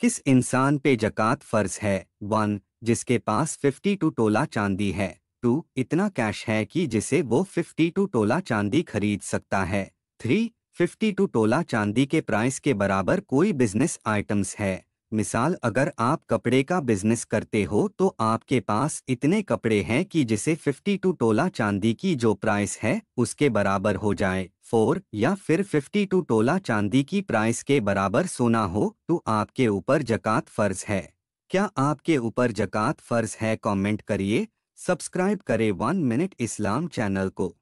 किस इंसान पे जकात फ़र्ज़ है? वन, जिसके पास 52 टोला चांदी है। टू, इतना कैश है कि जिसे वो 52 टोला चांदी खरीद सकता है। थ्री 52 टोला चांदी के प्राइस के बराबर कोई बिज़नेस आइटम्स है। मिसाल, अगर आप कपड़े का बिज़नेस करते हो तो आपके पास इतने कपड़े हैं कि जिसे 52 टोला चांदी की जो प्राइस है, उसके बराबर हो जाए। फोर या फिर 52 टोला चांदी की प्राइस के बराबर सोना हो तो आपके ऊपर जकात फ़र्ज़ है। क्या आपके ऊपर जकात फ़र्ज़ है? कमेंट करिए। सब्सक्राइब करें वन मिनट इस्लाम चैनल को।